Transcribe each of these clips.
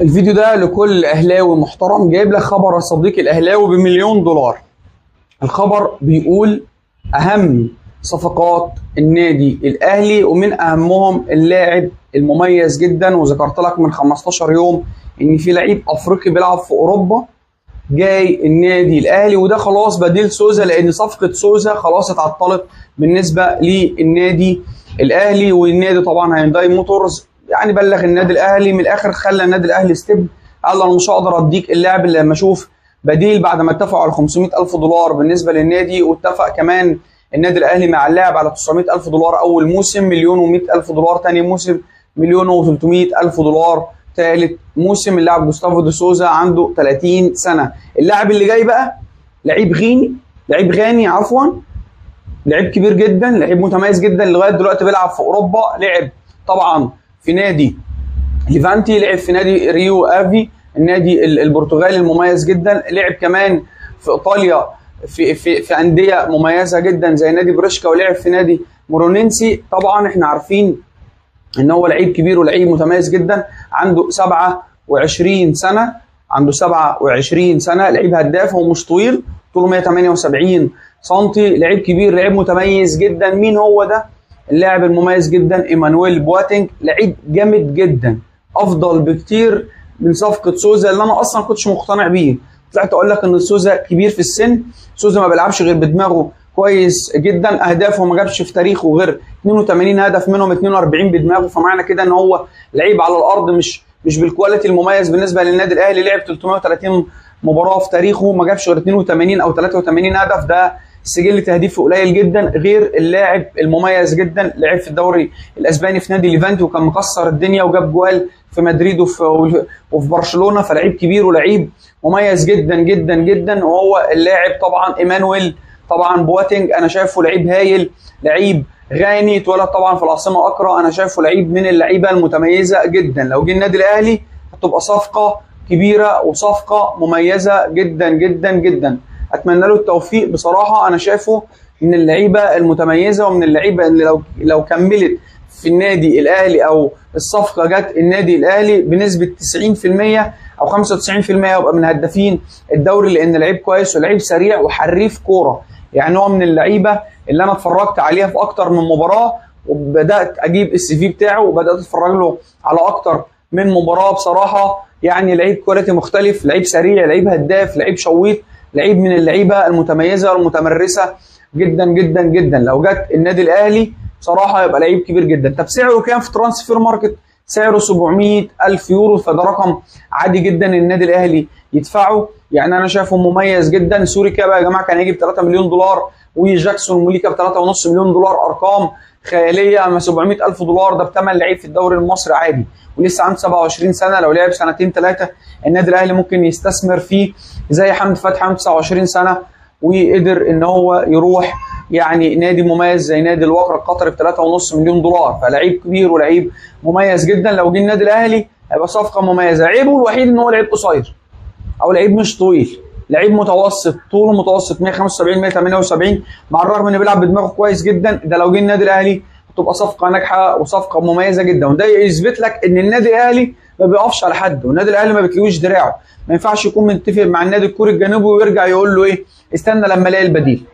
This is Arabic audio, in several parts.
الفيديو ده لكل أهلاوي محترم جايب لك خبر يا صديقي الأهلاوي بمليون دولار. الخبر بيقول أهم صفقات النادي الأهلي ومن أهمهم اللاعب المميز جدا وذكرت لك من 15 يوم إن في لعيب أفريقي بيلعب في أوروبا جاي النادي الأهلي وده خلاص بديل سوزا لأن صفقة سوزا خلاص اتعطلت بالنسبة للنادي الأهلي والنادي طبعا هينداي موتورز يعني بلغ النادي الأهلي. من الآخر خلى النادي الأهلي standby. قال أنا مش هقدر أديك اللاعب اللي لما أشوف بديل بعد ما اتفقوا على 500 ألف دولار بالنسبة للنادي. واتفق كمان النادي الأهلي مع اللاعب على 900 ألف دولار أول موسم مليون و100 ألف دولار ثاني موسم مليون و300 ألف دولار ثالث موسم. اللاعب جوستافو دي سوزا عنده 30 سنة. اللاعب اللي جاي بقى لعيب غيني لعيب غاني عفوا. لعيب كبير جدا لعيب متميز جدا لغاية دلوقتي بيلعب في أوروبا. لعب طبعا في نادي ليفانتي لعب في نادي ريو آفي النادي البرتغالي المميز جدا. لعب كمان في إيطاليا في في في أندية مميزة جدا زي نادي بريشكا ولعب في نادي مورونينسي. طبعا إحنا عارفين إن هو لعيب كبير ولعيب متميز جدا. عنده 27 سنة عنده 27 سنة لعيب هداف هو مش طويل طوله 178 سم لعيب كبير لعيب متميز جدا. مين هو ده؟ اللاعب المميز جدا إيمانويل بواتينج لعيب جامد جدا. أفضل بكتير من صفقة سوزا اللي أنا أصلا كنتش مقتنع بيه. طلعت أقول لك إن سوزا كبير في السن. سوزا ما بيلعبش غير بدماغه كويس جدا. أهدافه ما جابش في تاريخه غير 82 هدف منهم 42 بدماغه. فمعنى كده إن هو لعيب على الأرض مش مش بال quality المميز بالنسبة للنادي الأهلي. لعب 330 مباراة في تاريخه ما جابش غير 82 أو 83 هدف. ده سجل تهديفه قليل جدا غير اللاعب المميز جدا لعب في الدوري الأسباني في نادي ليفانتي وكان مكسر الدنيا وجاب جوال في مدريد وفي وفي برشلونة فلعيب كبير ولعيب مميز جدا جدا جدا. وهو اللاعب طبعا إيمانويل طبعا بواتينج أنا شايفه لعيب هايل لعيب غاني اتولد طبعا في العاصمة أقرأ أنا شايفه لعيب من اللعيبة المتميزة جدا. لو جه النادي الأهلي هتبقى صفقة كبيرة وصفقة مميزة جدا جدا جدا. أتمنى له التوفيق. بصراحة أنا شايفه من اللعيبة المتميزة ومن اللعيبة اللي لو لو كملت في النادي الأهلي أو الصفقة جت النادي الأهلي بنسبة 90% أو 95% يبقى من هدافين الدوري لأن لعيب كويس ولعيب سريع وحريف كورة. يعني هو من اللعيبة اللي أنا اتفرجت عليها في أكتر من مباراة وبدأت أجيب ال CV بتاعه وبدأت أتفرج له على أكتر من مباراة. بصراحة يعني لعيب quality مختلف لعيب سريع لعيب هداف لعيب شويط لعيب من اللعيبة المتميزة والمتمرسة جدا جدا جدا. لو جت النادي الأهلي بصراحة يبقى لعيب كبير جدا. طب سعره كام في Transfermarkt سعره 700 ألف يورو فده رقم عادي جدا النادي الأهلي يدفعه. يعني أنا شايفه مميز جدا. سوري كابا يا جماعة كان هيجي ب 3 مليون دولار وجاكسون موليكا ب 3.5 مليون دولار أرقام. خيالية اما 700 ألف دولار ده بثمن لعيب في الدوري المصري عادي. ولسه عنده 27 سنة لو لعب سنتين ثلاثة النادي الأهلي ممكن يستثمر فيه زي حمد فتحي عنده 29 سنة وقدر إن هو يروح يعني نادي مميز زي نادي الوقر القطري ب 3.5 مليون دولار. فلعيب كبير ولعيب مميز جدا. لو جه النادي الأهلي هيبقى صفقة مميزة. عيبه الوحيد إن هو لعيب قصير أو لعيب مش طويل. لعيب متوسط طوله متوسط 175 178 مع الرغم إنه بيلعب بدماغه كويس جدا ده لو جه النادي الأهلي هتبقى صفقة ناجحة وصفقة مميزة جدا وده يثبت لك إن النادي الأهلي ما بيقفش على حد والنادي الأهلي ما بتلويش دراعه ما ينفعش يكون متفق مع النادي الكوري الجنوبي ويرجع يقول له إيه استنى لما ألاقي البديل.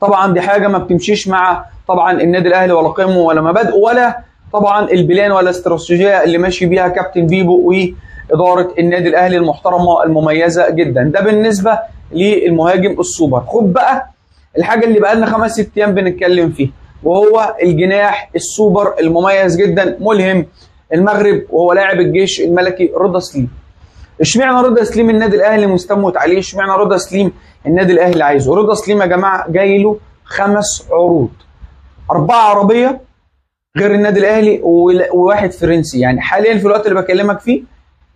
طبعا دي حاجة ما بتمشيش مع طبعا النادي الأهلي ولا قيمه ولا مبادئه ولا طبعا ال plan ولا الاستراتيجيه اللي ماشي بيها كابتن بيبو وإدارة النادي الأهلي المحترمة المميزة جدا. ده بالنسبة للمهاجم السوبر. خد بقى الحاجة اللي بقى لنا خمس ست أيام بنتكلم فيها وهو الجناح السوبر المميز جدا ملهم المغرب وهو لاعب الجيش الملكي رضا سليم. اشمعنى رضا سليم النادي الأهلي مستموت عليه اشمعنى رضا سليم النادي الأهلي عايزه؟ رضا سليم يا جماعة جاي له خمس عروض. أربعة عربية غير النادي الأهلي وواحد فرنسي. يعني حاليا في الوقت اللي بكلمك فيه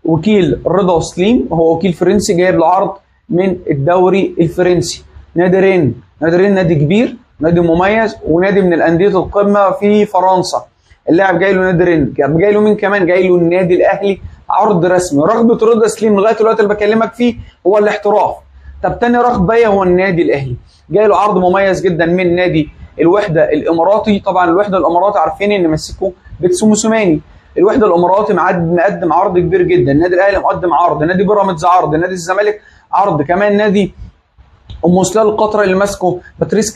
وكيل رضا سليم هو وكيل فرنسي جايب له عرض من الدوري الفرنسي. نادي رين نادي كبير نادي مميز ونادي من الأندية القمة في فرنسا. اللاعب جاي له نادي رين جاي له مين كمان؟ جاي له النادي الأهلي. عرض رسمي. رغبة رضا سليم لغاية الوقت اللي بكلمك فيه هو الاحتراف. طب تاني رغبة هو النادي الأهلي. جاي له عرض مميز جدا من نادي الوحدة الإماراتي طبعا الوحدة الإماراتي عارفين إن مسكه بيتسو موسوماني الوحدة الإماراتي مقدم عرض كبير جدا. النادي الأهلي مقدم عرض. نادي بيراميدز عرض. نادي الزمالك عرض. كمان نادي أم سلال القطر اللي ماسكه باتريس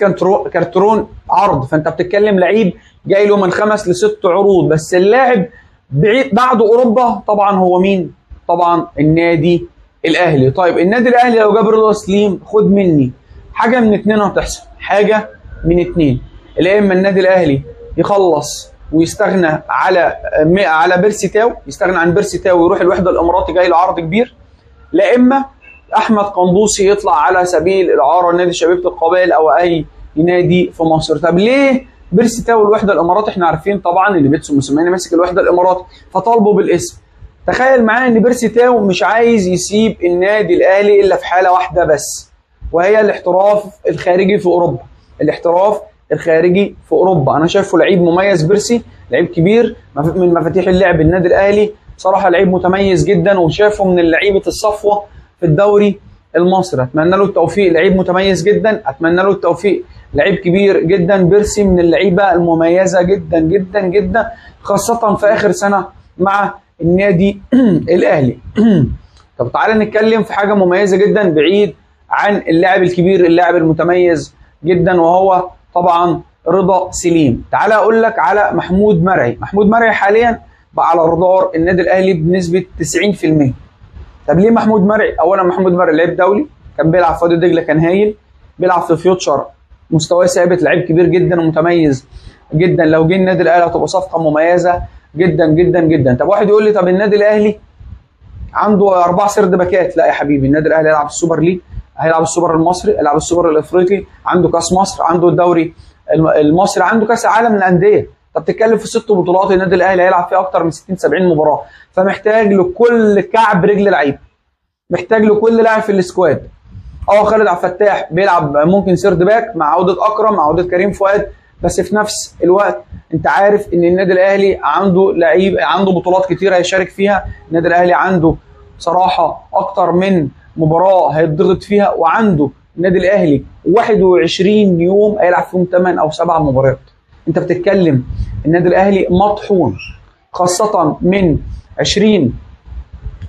كارترون عرض. فأنت بتتكلم لعيب جاي له من خمس لست عروض. بس اللاعب بعيد بعد أوروبا طبعا هو مين؟ طبعا النادي الأهلي. طيب النادي الأهلي لو جاب رضا سليم خد مني. حاجة من اتنين هتحصل. حاجة من اتنين يا إما النادي الأهلي يخلص ويستغنى على على بيرسي تاو يستغنى عن بيرسي تاو ويروح الوحدة الأماراتي جاي له عرض كبير. لا إما أحمد قندوسي يطلع على سبيل الإعارة لنادي شبيبه القبائل أو أي نادي في مصر. طب ليه بيرسي تاو الوحده الأماراتي؟ إحنا عارفين طبعا إن بيتسو موسيماني ماسك الوحدة الأماراتي فطالبه بالاسم. تخيل معايا إن بيرسي تاو مش عايز يسيب النادي الأهلي إلا في حالة واحدة بس وهي الاحتراف الخارجي في أوروبا. الاحتراف الخارجي في أوروبا. أنا شايفه لعيب مميز بيرسي لعيب كبير من مفاتيح اللعب النادي الأهلي. بصراحة لعيب متميز جدا وشايفه من لعيبه الصفوة في الدوري المصري. أتمنى له التوفيق. لعيب متميز جدا. أتمنى له التوفيق. لعيب كبير جدا. بيرسي من اللعيبة المميزة جدا جدا جدا خاصة في آخر سنة مع النادي الأهلي. طب تعالى نتكلم في حاجة مميزة جدا بعيد عن اللاعب الكبير اللاعب المتميز جدا وهو طبعا رضا سليم. تعالى أقول لك على محمود مرعي. محمود مرعي حاليا بقى على رادار النادي الأهلي بنسبة 90% طب ليه محمود مرعي؟ اولا محمود مرعي لعيب دولي كان بيلعب في وادي دجلة كان هايل بيلعب في فيوتشر مستواه ثابت لعيب كبير جدا ومتميز جدا. لو جه النادي الأهلي هتبقى صفقة مميزة جدا جدا جدا. طب واحد يقول لي طب النادي الأهلي عنده أربع third باكات. لا يا حبيبي النادي الأهلي هيلعب ال Super League. هيلعب السوبر المصري هيلعب السوبر الافريقي عنده كاس مصر عنده الدوري الم- المصري عنده كاس عالم للأندية. انت بتتكلم في ست بطولات النادي الأهلي هيلعب فيها أكتر من 60 70 مباراة. فمحتاج لكل كعب رجل لعيب. محتاج لكل لاعب في ال squad. آه خالد عبد الفتاح بيلعب ممكن سيرد باك مع عودة أكرم مع عودة كريم فؤاد بس في نفس الوقت انت عارف ان النادي الأهلي عنده لعيب عنده بطولات كتير هيشارك فيها. النادي الأهلي عنده بصراحه أكتر من مباراة هيتضغط فيها وعنده النادي الأهلي 21 يوم هيلعب فيهم 8 أو 7 مباريات. أنت بتتكلم النادي الأهلي مطحون خاصة من 20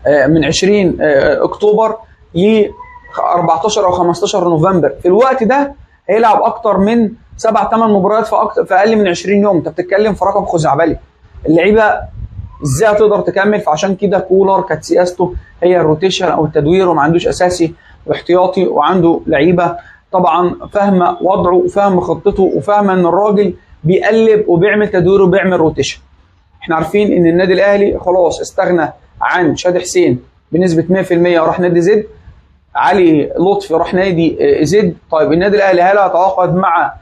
آه، من 20 آه، أكتوبر ل 14 أو 15 نوفمبر. في الوقت ده هيلعب أكتر من سبع ثمان مباريات في أكتر في أقل من 20 يوم. أنت بتتكلم في رقم خزعبلي. اللعيبة إزاي هتقدر تكمل؟ فعشان كده كولر كانت سياسته هي ال rotation أو التدوير وما عندوش أساسي واحتياطي وعنده لعيبة. طبعا فاهمه وضعه وفاهمه خطته وفاهمه إن الراجل بيقلب وبيعمل تدوير وبيعمل rotation. إحنا عارفين إن النادي الأهلي خلاص استغنى عن شادي حسين بنسبة 100% وراح نادي زد. علي لطفي راح نادي آه، زد. طيب النادي الأهلي هل هيتعاقد مع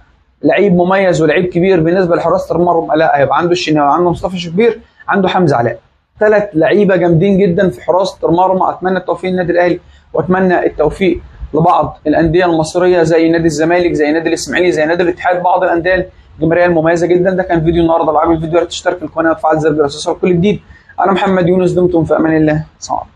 لعيب مميز ولعيب كبير بالنسبة لحراسه المرمى لا هيبقى عنده الشناوي عنده مصطفى شوبير. عنده حمزة علاء. ثلاث لعيبة جامدين جدا في حراسه المرمى أتمنى التوفيق للنادي الأهلي وأتمنى التوفيق لبعض الأندية المصرية زي نادي الزمالك زي نادي الإسماعيلي زي نادي الاتحاد. بعض الأندية الجماهيرية المميزة جدا. ده كان فيديو النهارده. لو عجبك الفيديو لا تشترك في القناة. وتفعل زر الجرس كل جديد أنا محمد يونس دمتم في أمان الله. سلام.